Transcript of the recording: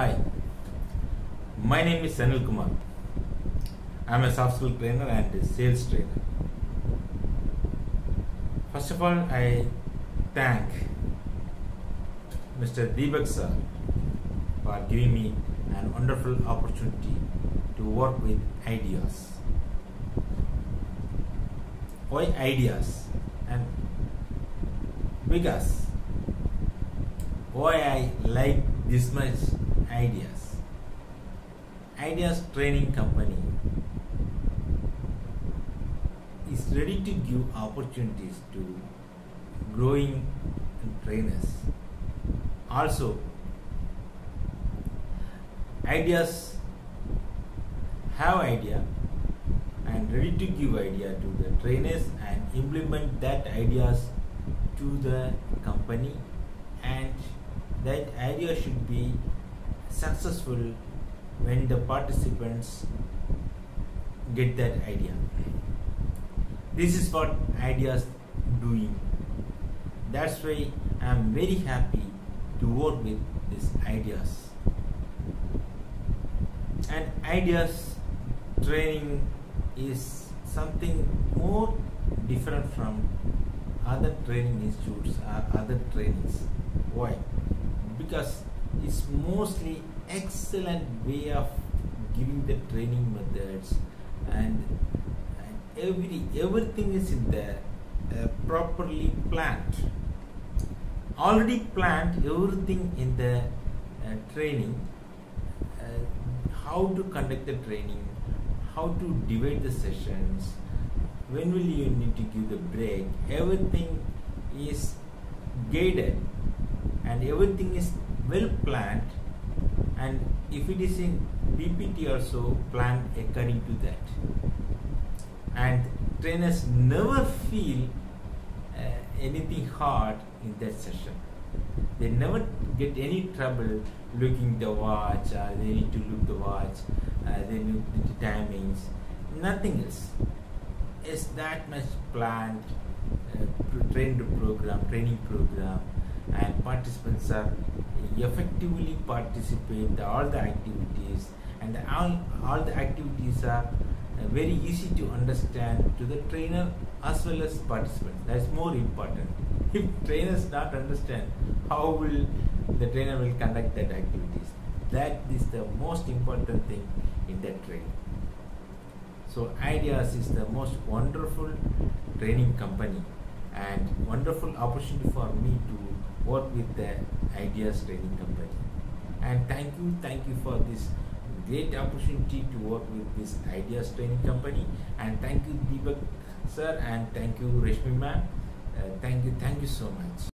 Hi, my name is Sanil Kumar. I'm a soft skill trainer and a sales trainer. First of all, I thank Mr. Deepak sir for giving me an wonderful opportunity to work with Aidias. Why Aidias? And because why I like this much Aidias. Aidias training company is ready to give opportunities to growing trainers. Also, Aidias have idea and ready to give idea to the trainers and implement that ideas to the company and that idea should be successful when the participants get that idea. This is what Aidias doing. That's why i am very happy to work with these ideas. And Aidias training is something more different from other training institutes or other trainings. Why? Because it's mostly excellent way of giving the training methods. And, and every everything is in there uh, properly planned. Already planned everything in the uh, training. Uh, how to conduct the training how to divide the sessions when will you need to give the break. Everything is guided and everything is well planned and if it is in PPT also planned according to that. And trainers never feel uh, anything hard in that session. They never get any trouble looking the watch uh, they need to look the watch uh, they look the timings nothing else. It's that much planned uh, trained program training program and participants are effectively participate the, all the activities and the, all, all the activities are uh, very easy to understand to the trainer as well as participants. That's more important. If trainers not understand how will the trainer will conduct that activities? That is the most important thing in that training. So Aidias is the most wonderful training company and wonderful opportunity for me to work with the Aidias training company. And thank you thank you for this great opportunity to work with this Aidias training company. And thank you deepak sir and thank you reshmi ma'am. Uh, thank you thank you so much